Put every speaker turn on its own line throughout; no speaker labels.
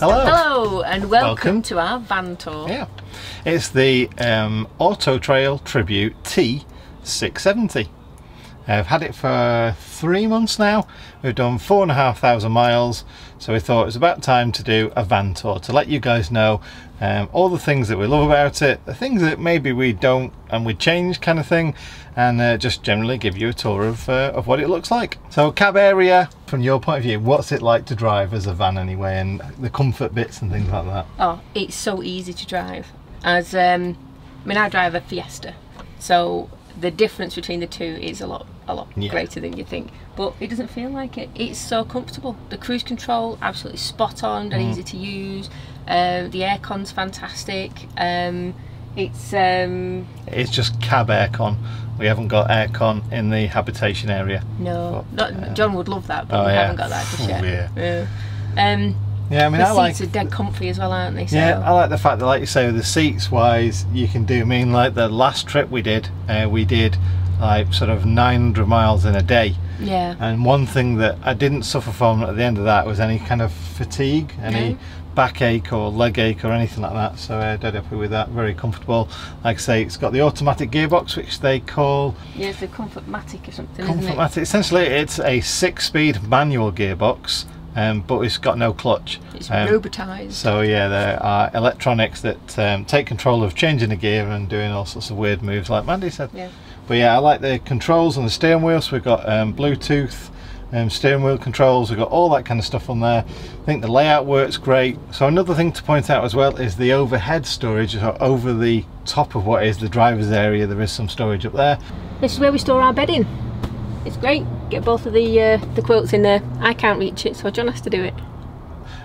Hello.
Hello and welcome,
Welcome.
to our van tour.
Yeah, it's the um, Auto Trail Tribute T670. I've had it for three months now. We've done four and a half thousand miles, so we thought it was about time to do a van tour to let you guys know um, all the things that we love about it, the things that maybe we don't and we change kind of thing, and uh, just generally give you a tour of, uh, of what it looks like. So cab area, from your point of view, what's it like to drive as a van anyway, and the comfort bits and things like that?
Oh, it's so easy to drive. As um, I mean, I drive a Fiesta, so the difference between the two is a lot, a lot
Yeah.
greater than you think. But it doesn't feel like it. It's so comfortable. The cruise control absolutely spot on,
Mm.
and easy to use. Um, the aircon's fantastic. Um, it's um,
It's just cab aircon. We haven't got aircon in the habitation area.
no,
But,
not,
um,
John would love that, but
oh,
we
yeah.
haven't got that just
Oh,
yet.
yeah.
Yeah. Um,
Yeah, I mean,
the
I like.
seats are dead comfy as well, aren't they? So,
Yeah, I like the fact that, like you say, with the seats wise, you can do. I mean, like the last trip we did, uh, we did like sort of 900 miles in a day.
yeah.
And one thing that I didn't suffer from at the end of that was any kind of fatigue, any
No.
backache or leg ache or anything like that. So uh, dead happy with that. Very comfortable. Like I say, it's got the automatic gearbox, which they call
Yeah, it's the Comfortmatic or something, isn't it?
Comfortmatic. Essentially, it's a six-speed manual gearbox, um, but it's got no clutch.
It's
Um,
robotised.
so yeah, there are electronics that um, take control of changing the gear and doing all sorts of weird moves, like Mandy said.
Yeah.
But yeah, I like the controls on the steering wheel. So we've got um, Bluetooth. Um, steering wheel controls, we've got all that kind of stuff on there. I think the layout works great. So another thing to point out as well is the overhead storage, so over the top of what is the driver's area, there is some storage up there.
This is where we store our bedding. It's great. Get both of the uh, the quilts in there. I can't reach it, so John has to do it.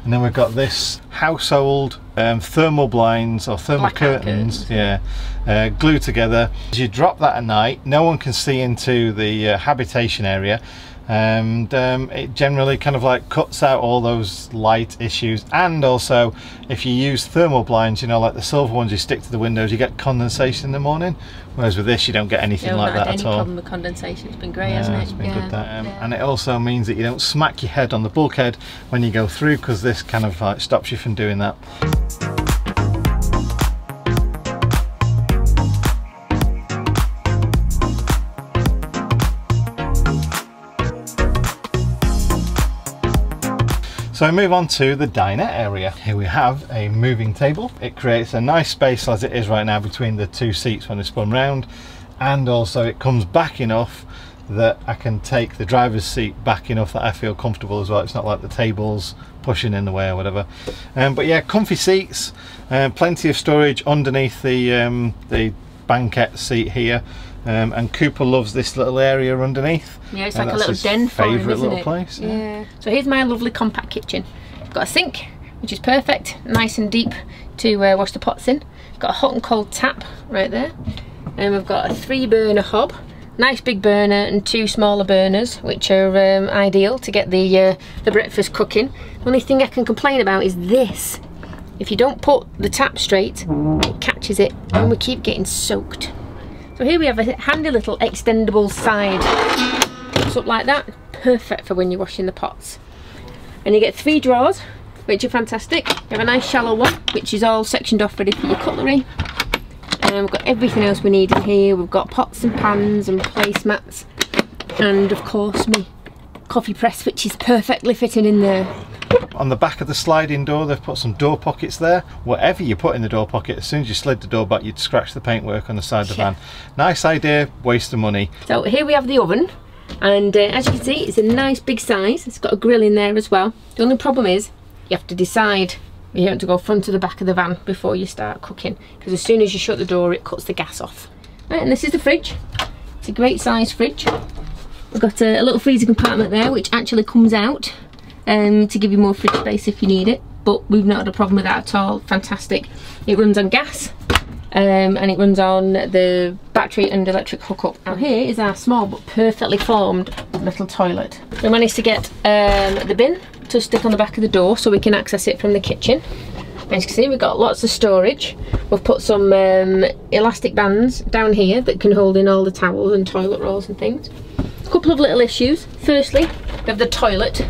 And then we've got this household um, thermal blinds or thermal curtains,
curtains.
yeah, uh, glued together. As you drop that at night, no one can see into the uh, habitation area, and um, it generally kind of like cuts out all those light issues. And also, if you use thermal blinds, you know, like the silver ones you stick to the windows, you get condensation in the morning. Whereas with this, you don't get anything
Yeah,
like that
had
at
any
all.
problem with condensation. It's been great,
Yeah,
hasn't it?
it's been
yeah.
good that. Um,
yeah.
And it also means that you don't smack your head on the bulkhead when you go through because this kind of like stops you from doing that. So I move on to the diner area. Here we have a moving table. It creates a nice space as it is right now between the two seats when they spun round and also it comes back enough that I can take the driver's seat back enough that I feel comfortable as well. It's not like the table's pushing in the way or whatever. Um, but yeah, comfy seats, uh, plenty of storage underneath the um, the banquette seat here. Um, and Cooper loves this little area underneath.
Yeah, it's like a little den for him,
favourite
isn't
little
it?
place.
Yeah. So here's my lovely compact kitchen. I've Got a sink, which is perfect, nice and deep to uh, wash the pots in. Got a hot and cold tap right there. And we've got a three burner hob. Nice big burner and two smaller burners, which are um, ideal to get the uh, the breakfast cooking. The only thing I can complain about is this. If you don't put the tap straight, it catches it, and we keep getting soaked. So here we have a handy little extendable side. Looks up like that. Perfect for when you're washing the pots. And you get three drawers, which are fantastic. You have a nice shallow one, which is all sectioned off ready for your cutlery. And we've got everything else we need in here. We've got pots and pans and placemats. And of course me coffee press, which is perfectly fitting in there.
On the back of the sliding door, they've put some door pockets there. Whatever you put in the door pocket, as soon as you slid the door back, you'd scratch the paintwork on the side of the van. Nice idea, waste of money.
So here we have the oven, and uh, as you can see, it's a nice big size. It's got a grill in there as well. The only problem is you have to decide you have to go front to the back of the van before you start cooking, because as soon as you shut the door, it cuts the gas off. Right, and this is the fridge. It's a great size fridge. We've got a, a little freezer compartment there, which actually comes out um, to give you more fridge space if you need it. But we've not had a problem with that at all. Fantastic. It runs on gas um, and it runs on the battery and electric hookup. Now here is our small but perfectly formed little toilet. We managed to get um, the bin to stick on the back of the door so we can access it from the kitchen. As you can see we've got lots of storage. We've put some um, elastic bands down here that can hold in all the towels and toilet rolls and things. A couple of little issues. Firstly, we have the toilet.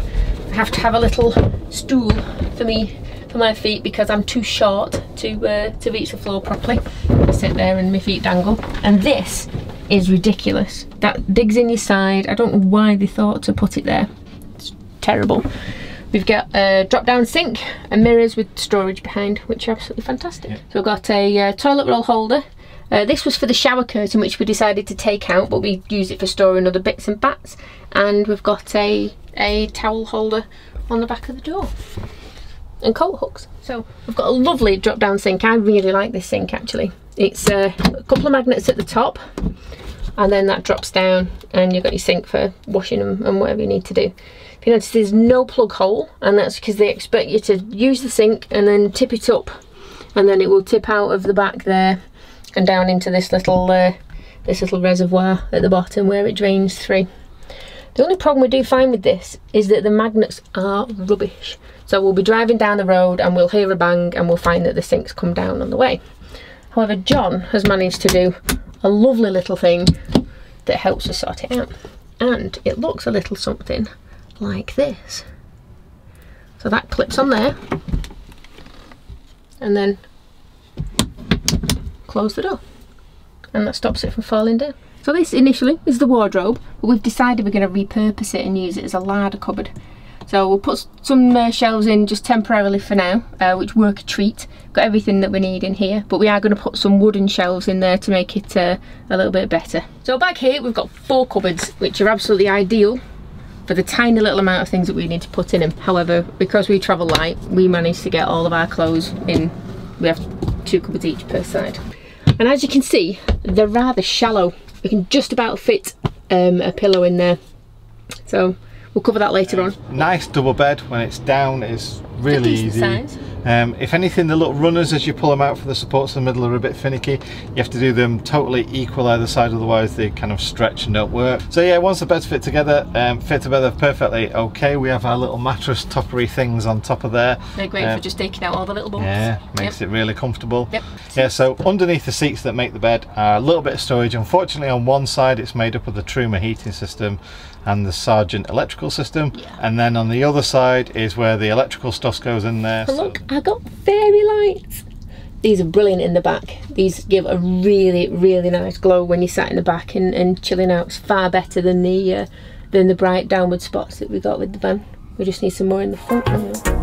Have to have a little stool for me for my feet because I'm too short to uh, to reach the floor properly. I sit there and my feet dangle. And this is ridiculous. That digs in your side. I don't know why they thought to put it there. It's terrible. We've got a drop down sink and mirrors with storage behind, which are absolutely fantastic.
Yeah.
So we've got a uh, toilet roll holder. Uh, this was for the shower curtain, which we decided to take out, but we use it for storing other bits and bats. And we've got a, a towel holder on the back of the door and coat hooks. So we've got a lovely drop down sink. I really like this sink actually. It's uh, a couple of magnets at the top and then that drops down and you've got your sink for washing and whatever you need to do. If you notice there's no plug hole and that's because they expect you to use the sink and then tip it up and then it will tip out of the back there and down into this little uh, this little reservoir at the bottom where it drains through. The only problem we do find with this is that the magnets are rubbish. So we'll be driving down the road and we'll hear a bang and we'll find that the sink's come down on the way. However, John has managed to do a lovely little thing that helps us sort it out. And it looks a little something like this. So that clips on there and then close the door and that stops it from falling down. So this initially is the wardrobe, but we've decided we're going to repurpose it and use it as a larder cupboard. So we'll put some uh, shelves in just temporarily for now, uh, which work a treat. Got everything that we need in here, but we are going to put some wooden shelves in there to make it uh, a little bit better. So back here we've got four cupboards, which are absolutely ideal for the tiny little amount of things that we need to put in them. However, because we travel light, we managed to get all of our clothes in. We have two cupboards each per side. And as you can see, they're rather shallow. We can just about fit um, a pillow in there. So we'll cover that later on.
Nice double bed when it's down is really easy.
size.
Um, if anything, the little runners as you pull them out for the supports in the middle are a bit finicky. You have to do them totally equal either side, otherwise they kind of stretch and don't work. So yeah, once the beds fit together, um, fit together perfectly okay. We have our little mattress toppery things on top of there.
They're great
Um,
for just taking out all the little bolts.
Yeah, makes it really comfortable.
Yep.
Yeah, so underneath the seats that make the bed are a little bit of storage. Unfortunately, on one side it's made up of the Truma heating system and the Sargent electrical system,
Yeah.
and then on the other side is where the electrical stuff goes in there. So-
look, I got fairy lights. These are brilliant in the back. These give a really, really nice glow when you sat in the back and, and chilling out. It's far better than the uh, than the bright downward spots that we got with the van. We just need some more in the front.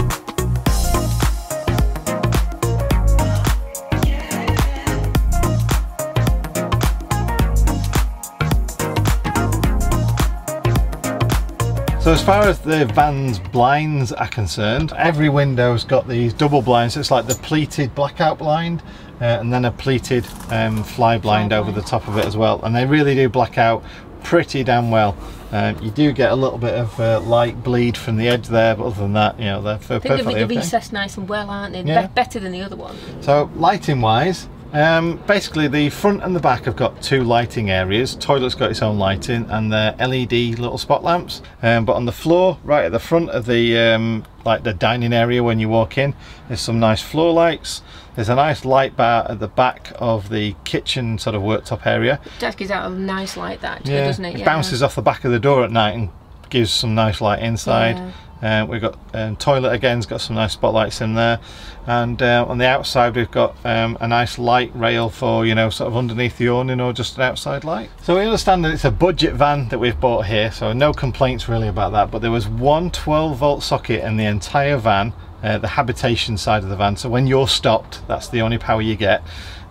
So as far as the van's blinds are concerned, every window's got these double blinds. It's like the pleated blackout blind uh, and then a pleated um, fly blind over the top of it as well. And they really do black out pretty damn well. Um, you do get a little bit of uh, light bleed from the edge there, but other than that, you know, they're
I think
perfectly
they've
okay.
recessed nice and well, aren't they?
Yeah.
Be- better than the other one.
So lighting wise, um, basically the front and the back have got two lighting areas. Toilet's got its own lighting and they're LED little spot lamps. Um, but on the floor, right at the front of the um, like the dining area when you walk in, there's some nice floor lights. There's a nice light bar at the back of the kitchen sort of worktop area.
That gives out a nice light, that actually, doesn't it?
it bounces off the back of the door at night and gives some nice light inside.
Yeah.
Uh, we've got um, toilet again's got some nice spotlights in there, and uh, on the outside we've got um, a nice light rail for you know sort of underneath the awning or just an outside light. So we understand that it's a budget van that we've bought here, so no complaints really about that. But there was one 12 volt socket in the entire van, uh, the habitation side of the van. So when you're stopped, that's the only power you get.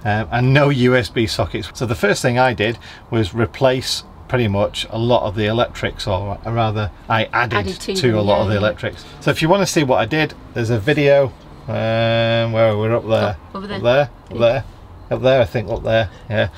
Um, and no USB sockets. So the first thing I did was replace pretty much a lot of the electrics or rather I added,
Added
to,
to them,
a lot
yeah,
of the
yeah.
electrics. So if you want to see what I did, there's a video um, where we're up there,
Oh, over there.
up there, up there, up there. I think up there, yeah.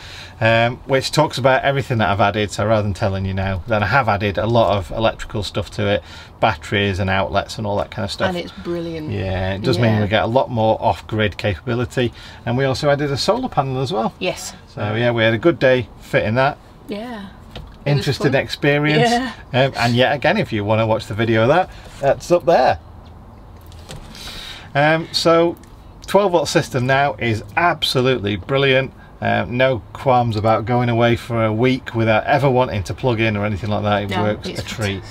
Um, which talks about everything that I've added. So rather than telling you now, then I have added a lot of electrical stuff to it, batteries and outlets and all that kind of stuff.
And it's brilliant.
yeah, it does mean we get a lot more off-grid capability, and we also added a solar panel as well.
Yes.
So yeah, we had a good day fitting that
Yeah.
Interesting experience.
Yeah.
Um, and yet again, if you want to watch the video of that, that's up there. Um, so 12 volt system now is absolutely brilliant. Um, no qualms about going away for a week without ever wanting to plug in or anything like that. It
No,
works a treat.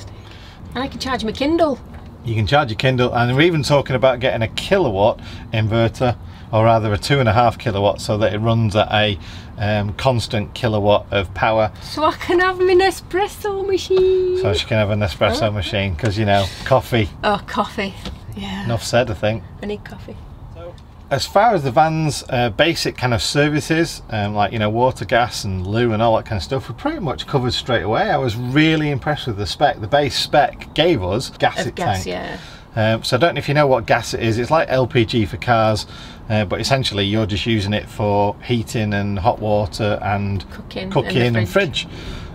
And I can charge my Kindle.
You can charge your Kindle, and we're even talking about getting a kilowatt inverter, or rather a two and a half kilowatt, so that it runs at a um, constant kilowatt of power.
So I can have my Nespresso machine.
So she can have an espresso machine, because you know, coffee.
Oh, coffee. Yeah.
Enough said, I think.
I need coffee.
As far as the van's uh, basic kind of services, um, like you know water, gas, and loo, and all that kind of stuff, we pretty much covered straight away. I was really impressed with the spec. The base spec gave us gas
Of gas,
tank.
yeah.
Um, so I don't know if you know what gas it is. It's like LPG for cars, uh, but essentially you're just using it for heating and hot water and
Cooking and
cooking
the
and fridge.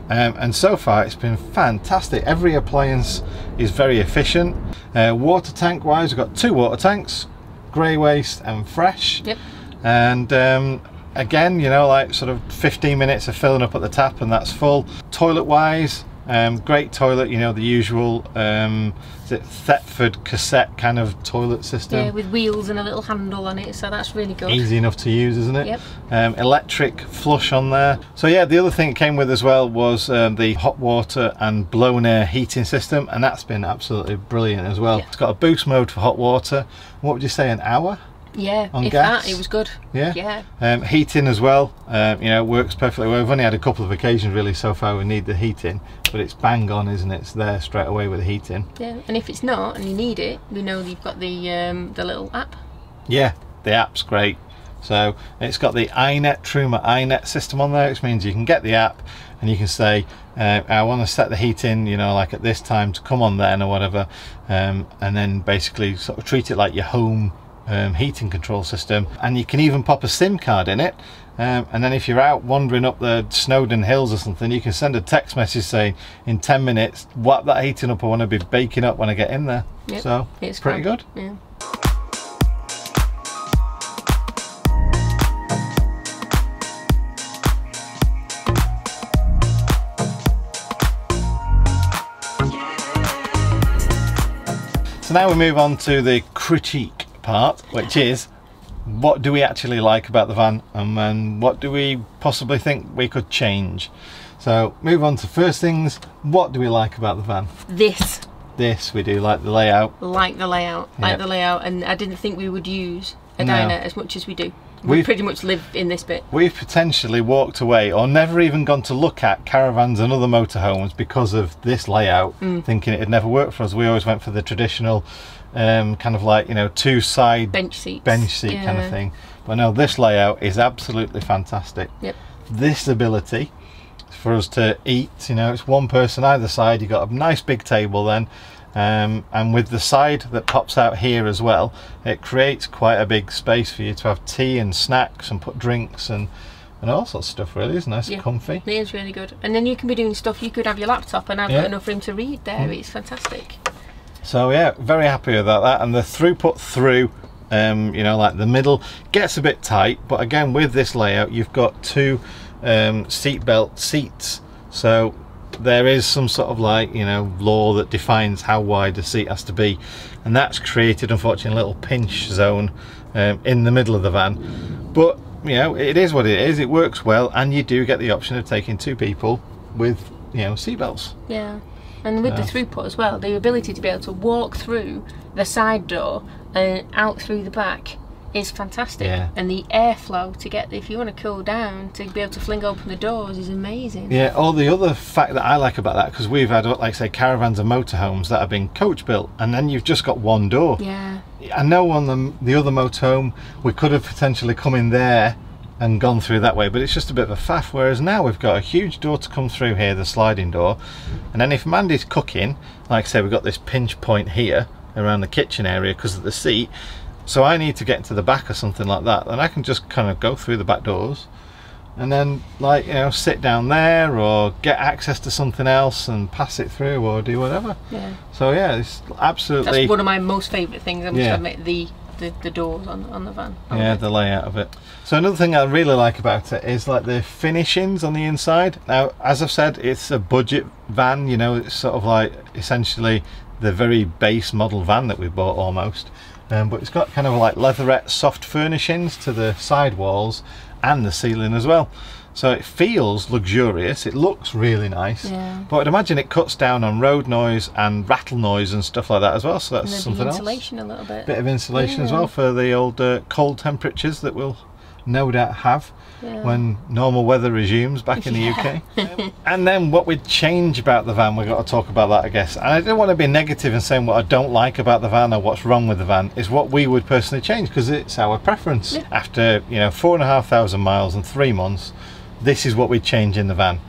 Um, and so far it's been fantastic. Every appliance is very efficient. Uh, water tank wise, we've got two water tanks, grey waste and fresh.
Yep.
And um, again, you know, like sort of 15 minutes of filling up at the tap and that's full. Toilet wise, um, great toilet, you know, the usual um, is it Thetford cassette kind of toilet system.
Yeah, with wheels and a little handle on it, so that's really good.
Easy enough to use, isn't it?
Yep.
Um, electric flush on there. So yeah, the other thing it came with as well was um, the hot water and blown air heating system, and that's been absolutely brilliant as well.
Yeah.
It's got a boost mode for hot water. What would you say, an hour?
Yeah,
On
if
gas?
that, it was good.
Yeah.
Yeah.
Um, heating as well, um, you know, works perfectly well. We've only had a couple of occasions really so far we need the heating, but it's bang on, isn't it? It's there straight away with the heating.
Yeah, and if it's not and you need it, we know you've got the um, the little app.
Yeah, the app's great. So it's got the iNet Truma iNet system on there, which means you can get the app and you can say, uh, I want to set the heat in, you know, like at this time to come on then or whatever, um, and then basically sort of treat it like your home um, heating control system. And you can even pop a SIM card in it. Um, and then if you're out wandering up the Snowdon Hills or something, you can send a text message saying, in 10 minutes, whap that heating up, I want to be baking up when I get in there.
Yep,
So,
It's
pretty
fun.
good.
Yeah.
So now we move on to the critique part, which is what do we actually like about the van and, and what do we possibly think we could change? So move on to first things, what do we like about the van?
This,
This we do like the layout.
like the layout,
Yeah.
like the layout, and I didn't think we would use a
No.
diner as much as we do. We pretty much live in this bit.
We've potentially walked away or never even gone to look at caravans and other motorhomes because of this layout, mm. thinking it'd never work for us. We always went for the traditional um, kind of like, you know, two side
Bench seats.
bench seat kind of thing. But no, this layout is absolutely fantastic.
Yep.
This ability for us to eat, you know, it's one person either side. You've got a nice big table then, um, and with the side that pops out here as well, it creates quite a big space for you to have tea and snacks and put drinks and and all sorts of stuff. Really, it's nice
Yeah.
and comfy.
It is really good. And then you can be doing stuff, you could have your laptop and have
Yeah.
enough room to read there.
Mm.
It's fantastic.
So yeah, very happy about that. And the throughput through, um, you know, like the middle gets a bit tight, but again with this layout, you've got two um, seat belt seats. So there is some sort of like you know law that defines how wide a seat has to be, and that's created unfortunately a little pinch zone um, in the middle of the van. But you know it is what it is. It works well, and you do get the option of taking two people with you know seat belts.
Yeah. And with the throughput as well, the ability to be able to walk through the side door and out through the back is fantastic.
Yeah.
And the airflow to get, if you want to cool down, to be able to fling open the doors is amazing.
Yeah, all the other fact that I like about that, because we've had, like say, caravans and motorhomes that have been coach built, and then you've just got one door.
Yeah.
I know on the, um, the other motorhome, we could have potentially come in there and gone through that way, but it's just a bit of a faff. Whereas now we've got a huge door to come through here, the sliding door, and then if Mandy's cooking, like I say, we've got this pinch point here around the kitchen area because of the seat. So I need to get into the back or something like that, then I can just kind of go through the back doors and then like you know sit down there or get access to something else and pass it through or do whatever
Yeah.
so yeah it's absolutely
That's one of my most favourite things, I must
Yeah.
admit, the, the, the doors on, on the van.
Yeah the layout of it. So another thing i really like about it is like the finishings on the inside. Now as i've said it's a budget van you know it's sort of like essentially the very base model van that we bought almost. Um, but it's got kind of like leatherette soft furnishings to the side walls and the ceiling as well So it feels luxurious, it looks really nice,
Yeah.
but I'd imagine it cuts down on road noise and rattle noise and stuff like that as well, so that's something
the
else.
a little bit.
Bit of insulation as well for the old uh, cold temperatures that we'll no doubt have
Yeah.
when normal weather resumes back in the UK. and then what we'd change about the van, we've got to talk about that I guess. And I don't want to be negative and saying what I don't like about the van or what's wrong with the van, is what we would personally change because it's our preference. After, you know, four and a half thousand miles and three months, this is what we'd change in the van.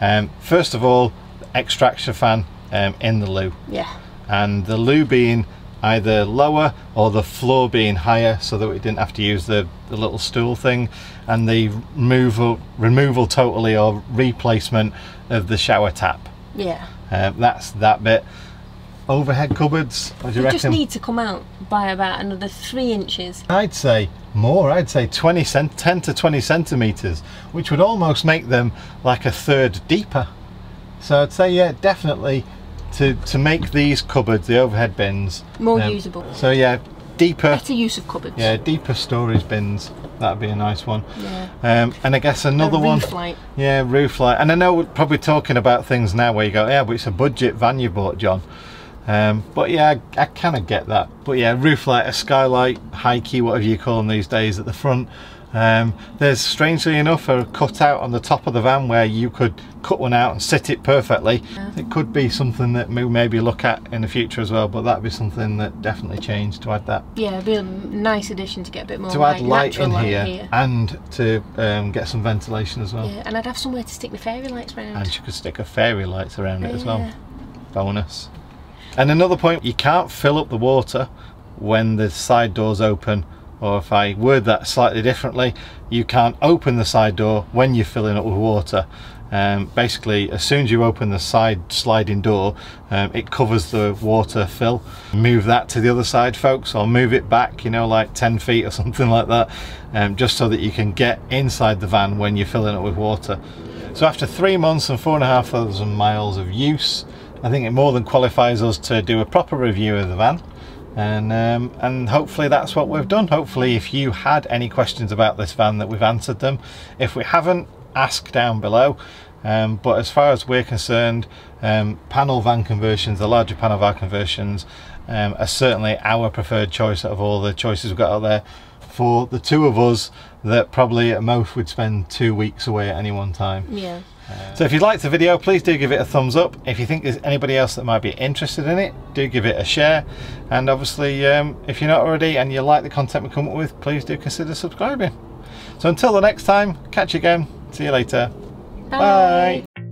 Um, first of all, extraction fan um, in the loo
yeah.
and the loo being either lower or the floor being higher so that we didn't have to use the, the little stool thing and the removal removal totally or replacement of the shower tap
Yeah.
um, that's that bit overhead cupboards what do you
They just need to come out by about another three inches.
I'd say more I'd say 20 cent 10 to 20 centimeters which would almost make them like a third deeper so I'd say yeah definitely to to make these cupboards the overhead bins
More
um,
usable.
so yeah deeper
Better use of cupboards.
Yeah, deeper storage bins. That'd be a nice one.
Yeah.
Um, and I guess another one.
light.
Yeah, roof light. And I know we're probably talking about things now where you go, yeah, but it's a budget van you bought, John. Um, but yeah, I, I kind of get that. But yeah, roof light, a skylight, Heki, whatever you call them these days, at the front. Um, there's strangely enough a cutout on the top of the van where you could cut one out and sit it perfectly. It could be something that we maybe look at in the future as well, but that'd be something that definitely changed to add that
Yeah, it'd be a nice addition to get a bit more
to
light,
add light in
light
here,
here.
and to um, get some ventilation as well.
Yeah, and I'd have somewhere to stick the fairy lights round.
And you could stick a fairy lights around it as well. Bonus. And another point, you can't fill up the water when the side doors open. Or if I word that slightly differently, you can't open the side door when you're filling up with water. Um, basically, as soon as you open the side sliding door, um, it covers the water fill. Move that to the other side, folks, or move it back, you know, like 10 feet or something like that, um, just so that you can get inside the van when you're filling it with water. So after three months and four and a half thousand miles of use, I think it more than qualifies us to do a proper review of the van. And um, and hopefully that's what we've done. Hopefully, if you had any questions about this van, that we've answered them. If we haven't, ask down below. Um, but as far as we're concerned, um, panel van conversions, the larger panel van conversions, um, are certainly our preferred choice out of all the choices we've got out there. For the two of us, that probably at most would spend two weeks away at any one time.
Yeah.
So if you liked the video, please do give it a thumbs up. If you think there's anybody else that might be interested in it, do give it a share. And obviously, um, if you're not already and you like the content we come up with, please do consider subscribing. So until the next time, catch you again. See you later. Bye.